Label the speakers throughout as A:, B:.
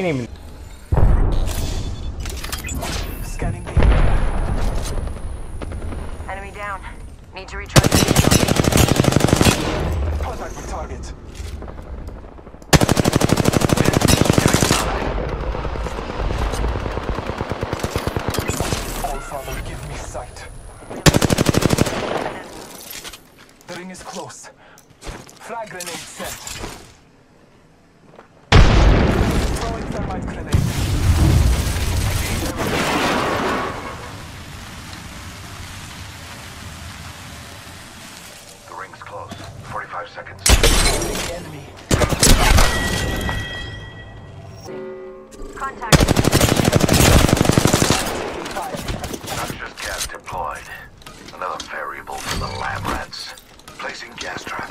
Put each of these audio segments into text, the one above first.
A: can't even.
B: Scanning the
C: Enemy down. Need to recharge the.
B: Contact with target. All father, give me sight. The ring is close. Frag grenade set.
C: Contact.
B: Taking fire.
D: Noxious gas deployed. Another variable for the lab rats. Placing gas trap.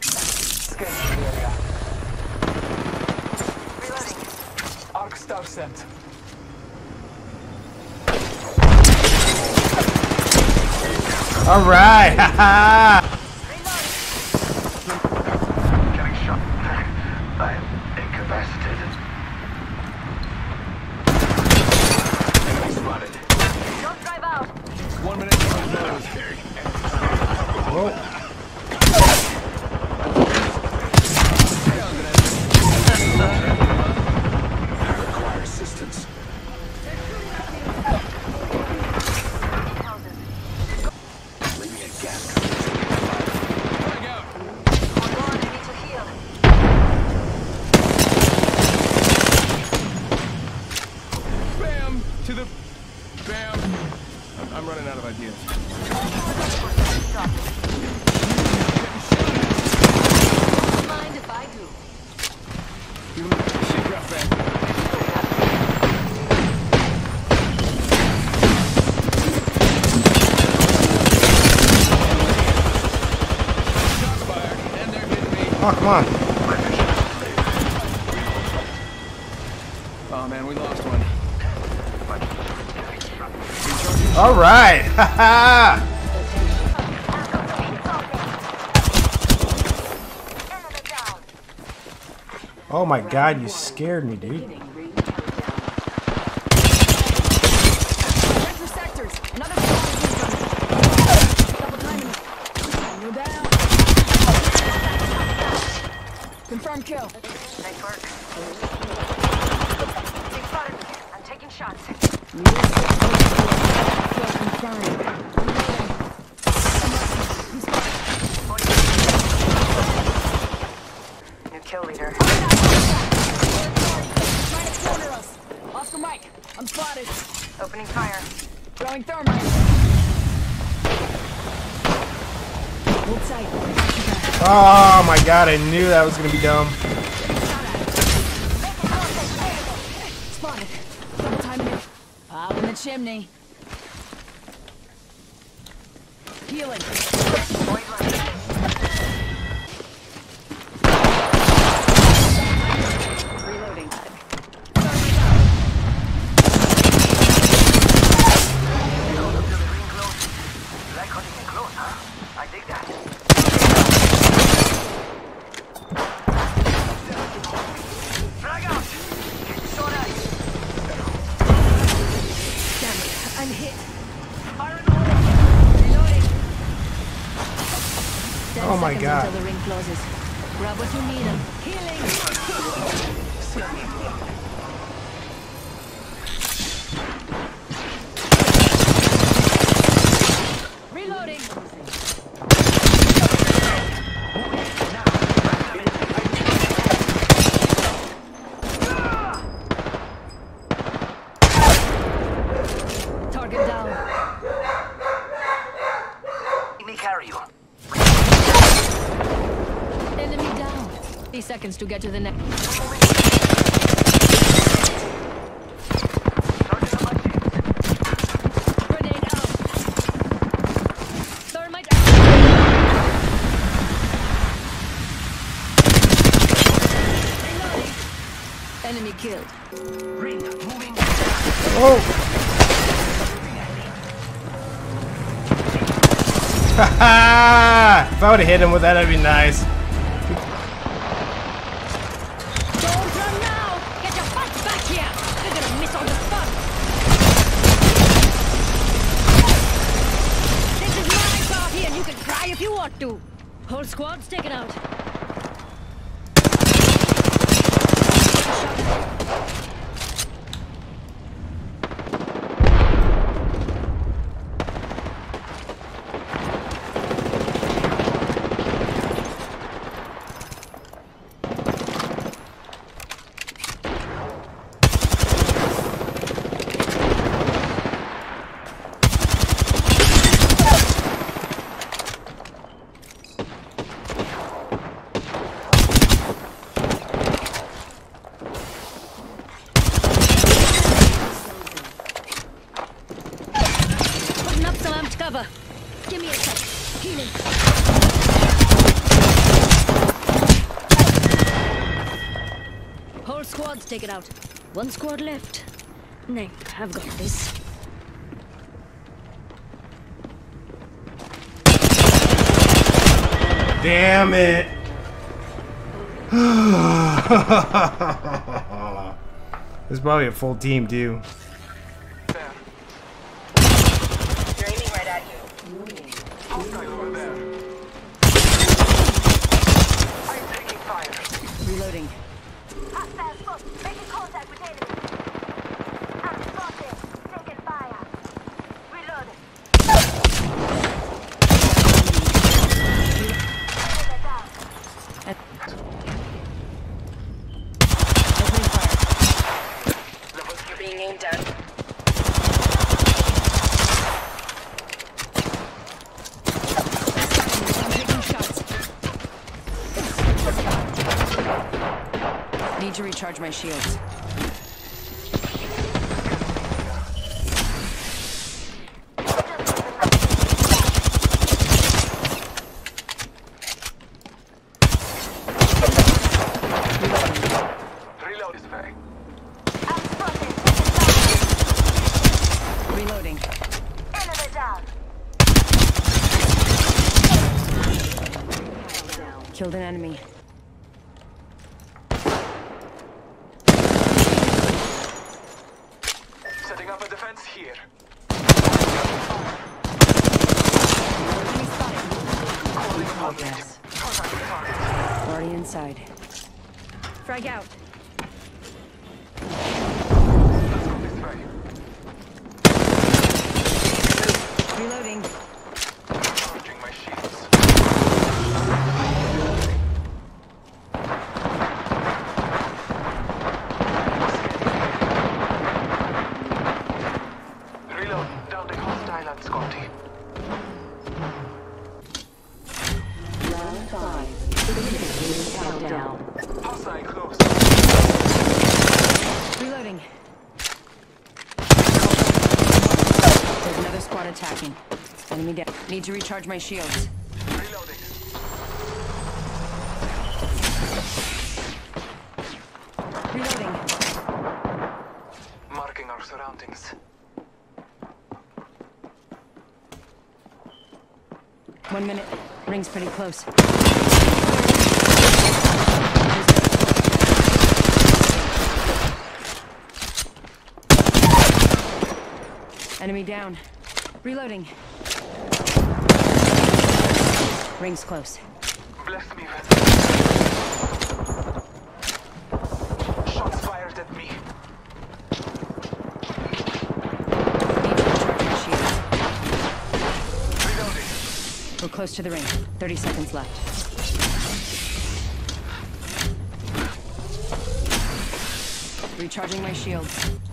B: Scanning the area.
C: Reloading.
B: Arc star sent.
A: All right. haha.
D: Getting shot. I am incapacitated. Enemy spotted.
C: Don't drive out.
B: One minute to reload.
A: Whoa.
D: Require assistance. Leaving a gas trap.
C: Hold on, I need to
E: To the... Bam! I'm running out of ideas.
C: Mind if I do?
E: Give him a shake rough back. Shots fired, and they're me.
A: Oh, come on.
E: Oh man, we lost one.
A: All right. haha.
C: Enemy down.
A: oh my God, you scared me, dude.
F: Ready for sectors. Another squad is incoming. Double timing. You're down. Confirm kill.
C: Nice work. They spotted me. I'm taking shots.
F: Kill confirmed.
C: Kill leader.
F: Trying to corner us. Oscar Mike, I'm spotted.
C: Opening fire.
F: Throwing thermite.
A: Oh my God, I knew that was gonna be dumb.
F: Pop in the chimney. Healing.
A: My God.
F: Until the ring closes. Grab what you need and healing. Reloading. Target down. 30 seconds to get to the next. Enemy killed.
D: Ring moving.
A: Oh. Haha! if I would have hit him with that, that'd be nice.
F: Whole squad's taken out. Whole squad's taken out. One squad left. Nay, I've got this.
A: Damn it. There's probably a full team too.
B: There.
C: They're aiming right at you.
B: Hostile over there. I'm taking fire.
F: Reloading.
G: Hostile spot. Making contact with enemy. I'm spotted. Taking fire. Reloading. Enemy down.
F: Opening fire.
C: You're being aimed at.
F: I'm taking shots. Need to recharge my shields.
B: Reload this way.
G: I'm spotted. Taking
F: Reloading.
G: fire. Enemy.
F: Killed an enemy.
B: Setting up a defense here.
F: Enemy spotted.
B: Calling upon
F: Yes.
B: victim. Contact with target.
F: Already inside. Frag out. Reloading. Attacking. Enemy down. Need to recharge my shields.
B: Reloading.
F: Reloading.
B: Marking our surroundings.
F: One minute. Ring's pretty close. Enemy down. Reloading. Ring's close.
B: Bless me with. Shots fired at me.
F: Need to recharge my shields.
B: Reloading.
F: We're close to the ring. 30 seconds left. Recharging my shields.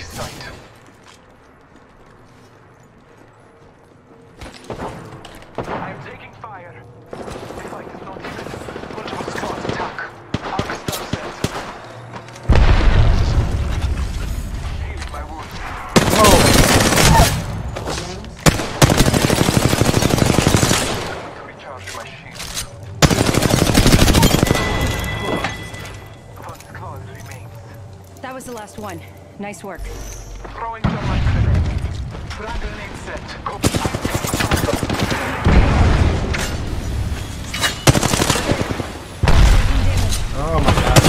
B: Sight. I'm taking fire. The fight is not even. Multiple squads attack. Arc star set. Healing my wounds.
F: That was the last one. Nice work.
B: Throwing thermite grenade. Frag grenade set. Go.
A: Oh my god.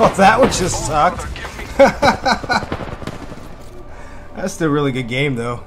A: Oh, that one just sucked.
B: Father, give me
A: That's still a really good game though.